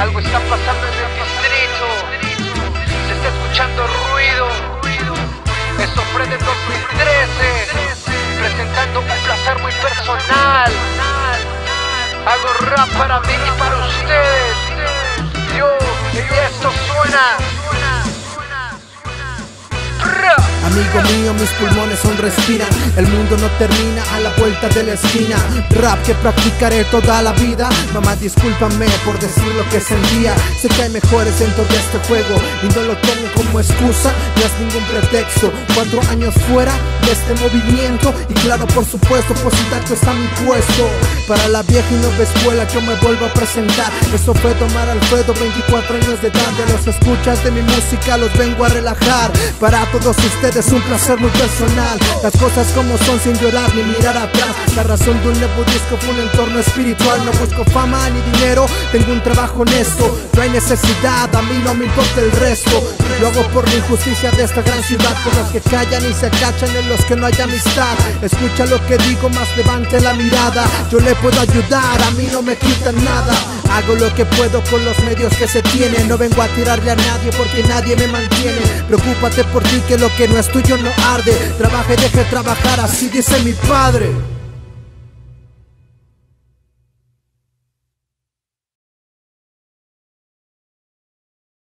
Algo está pasando en el distrito. Se está escuchando ruido. Eso en 2013. Presentando un placer muy personal. Hago rap para mí y para Amigo mío, mis pulmones son respiran. El mundo no termina a la vuelta de la esquina. Rap que practicaré toda la vida. Mamá, discúlpame por decir lo que sentía. Sé que hay mejores dentro de este juego y no lo tomo como excusa, no es ningún pretexto. Cuatro años fuera de este movimiento y claro, por supuesto, por que está mi puesto. Para la vieja y nueva escuela yo me vuelvo a presentar. Eso fue tomar Alfredo, 24 años de edad. De los escuchas de mi música los vengo a relajar. Para todos ustedes un placer muy personal. Las cosas como son sin llorar ni mirar atrás. La razón de un nuevo disco fue un entorno espiritual. No busco fama ni dinero, tengo un trabajo honesto. No hay necesidad, a mí no me importa el resto. Lo hago por la injusticia de esta gran ciudad. Por los que callan y se acachan en los que no hay amistad. Escucha lo que digo, más levante la mirada. Yo le puedo ayudar, a mí no me quitan nada. Hago lo que puedo con los medios que se tienen. No vengo a tirarle a nadie porque nadie me mantiene. Preocúpate por ti que lo que no es tuyo no arde. Trabaje, deje trabajar, así dice mi padre.